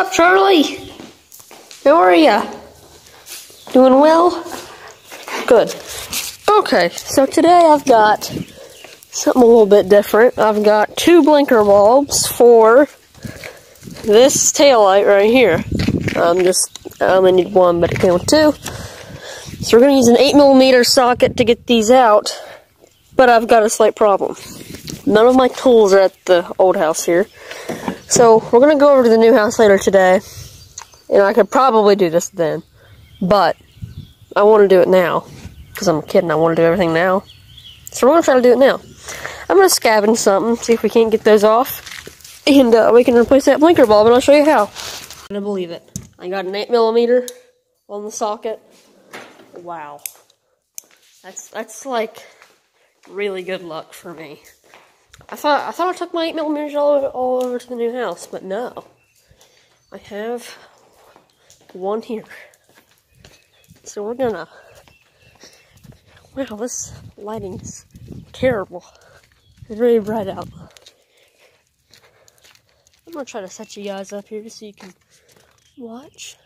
up, Charlie? How are ya? Doing well? Good. Okay, so today I've got something a little bit different. I've got two blinker bulbs for this tail light right here. I'm just, I only need one, but it came with two. So we're going to use an 8 millimeter socket to get these out, but I've got a slight problem. None of my tools are at the old house here. So we're to go over to the new house later today, and I could probably do this then, but I want to do it now, because I'm a kid and I want to do everything now. So we're to try to do it now. I'm to scavenge something, see if we can't get those off, and uh, we can replace that blinker bulb, and I'll show you how. I'm to believe it. I got an 8 millimeter on the socket. Wow. That's, that's like really good luck for me. I thought I thought I took my eight millimeters all over, all over to the new house, but no. I have one here. So we're gonna. Wow, this lighting's terrible. It's really bright out. I'm gonna try to set you guys up here so you can watch.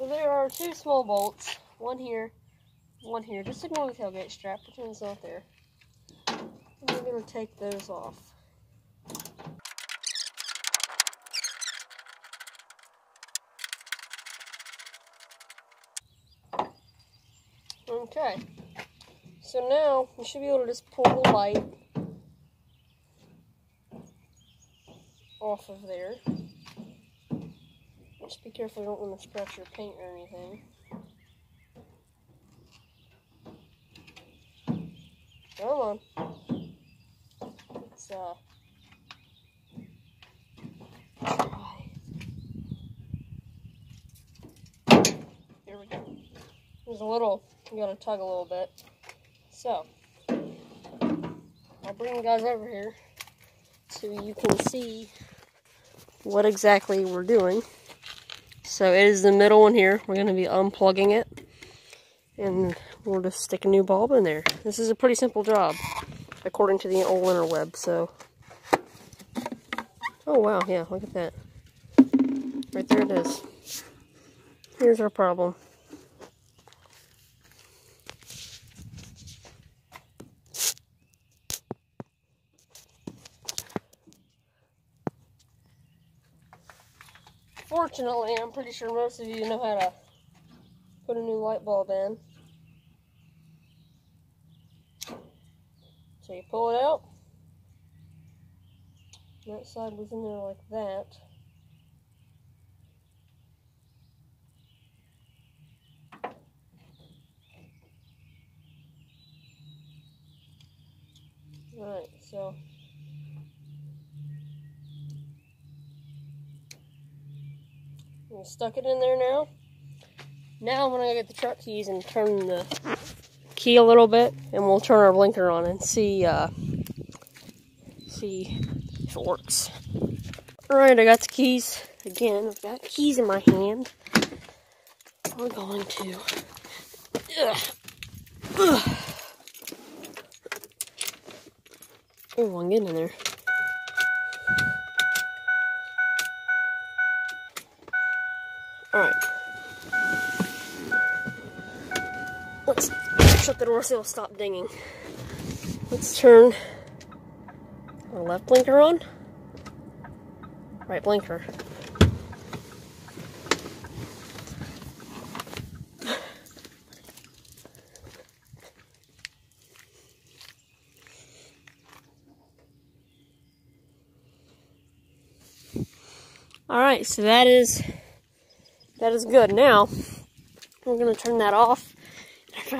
So there are two small bolts, one here, one here. Just ignore the tailgate strap, pretend it's not there. And we're going to take those off. Okay, so now you should be able to just pull the light off of there. Just be careful you don't want to scratch your paint or anything. Come on. It's, uh... Here we go. There's a little, you gotta tug a little bit. So, I'll bring you guys over here so you can see what exactly we're doing. So it is the middle one here. We're going to be unplugging it. And we'll just stick a new bulb in there. This is a pretty simple job, according to the old interweb, so... Oh, wow, yeah, look at that. Right there it is. Here's our problem. Fortunately, I'm pretty sure most of you know how to put a new light bulb in. So you pull it out. That side was in there like that. Alright, so Stuck it in there now. Now I'm gonna get the truck keys and turn the key a little bit, and we'll turn our blinker on and see uh, see if it works. All right, I got the keys again. I've got keys in my hand. We're going to. Ugh. Ugh. Oh, I'm getting in there. Let's shut the door so it'll stop dinging. Let's turn our left blinker on. Right blinker. Alright, so that is that is good. Now, we're going to turn that off.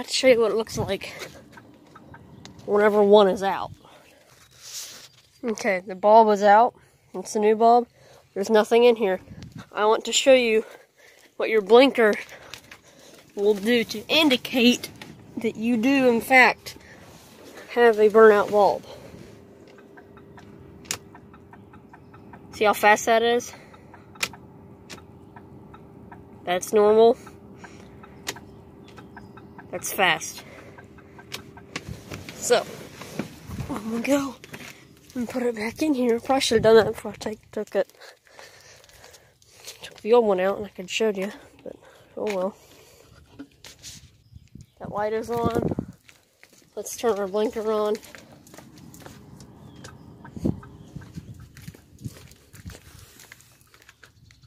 Forgot to show you what it looks like whenever one is out. Okay, the bulb is out. It's a new bulb. There's nothing in here. I want to show you what your blinker will do to indicate that you do, in fact, have a burnout bulb. See how fast that is? That's normal. That's fast. So, I'm gonna go and put it back in here. Probably should have done that before I take, took it. Took the old one out and I could show you, but oh well. That light is on. Let's turn our blinker on.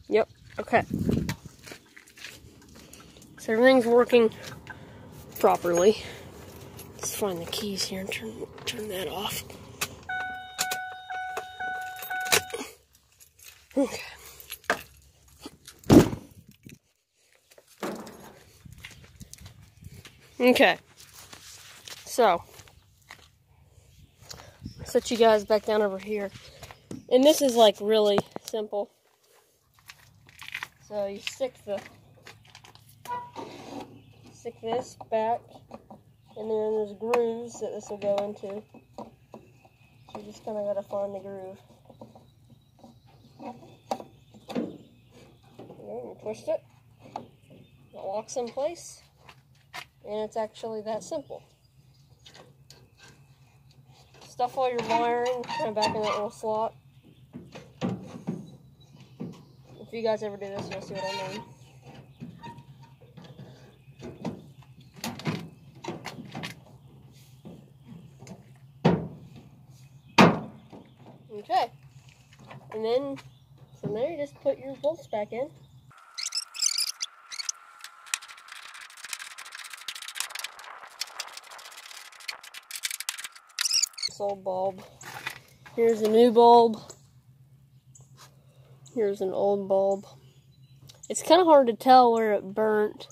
Yep, okay. So everything's working properly. Let's find the keys here and turn turn that off. Okay. Okay. So, set you guys back down over here. And this is like really simple. So you stick the stick this back and then there's grooves that this will go into. So you just kinda gotta find the groove. And you twist it. It locks in place. And it's actually that simple. Stuff all your wiring kind of back in that little slot. If you guys ever do this, you'll see what I mean. Okay. And then from there, you just put your bolts back in. This old bulb. Here's a new bulb. Here's an old bulb. It's kind of hard to tell where it burnt,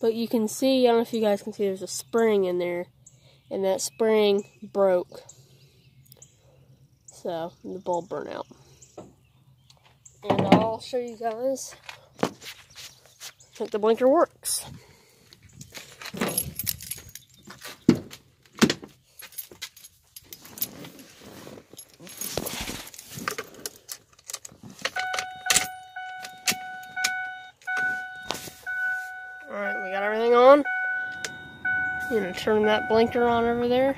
but you can see, I don't know if you guys can see, there's a spring in there, and that spring broke. So, the bulb burnt out. And I'll show you guys that the blinker works. Alright, we got everything on. I'm gonna turn that blinker on over there.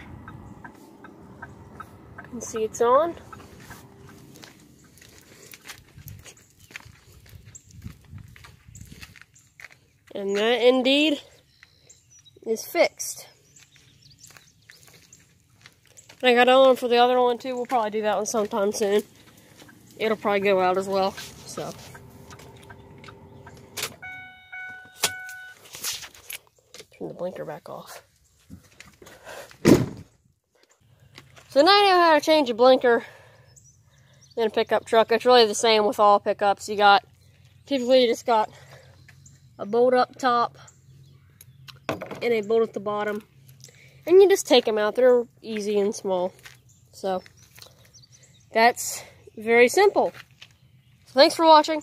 You can see it's on. And that indeed is fixed. I got another one for the other one too. We'll probably do that one sometime soon. It'll probably go out as well. So. Turn the blinker back off. So now you know how to change a blinker in a pickup truck. It's really the same with all pickups. You got, typically you just got a bolt up top and a bolt at the bottom. And you just take them out. They're easy and small. So, that's very simple. So thanks for watching.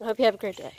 I hope you have a great day.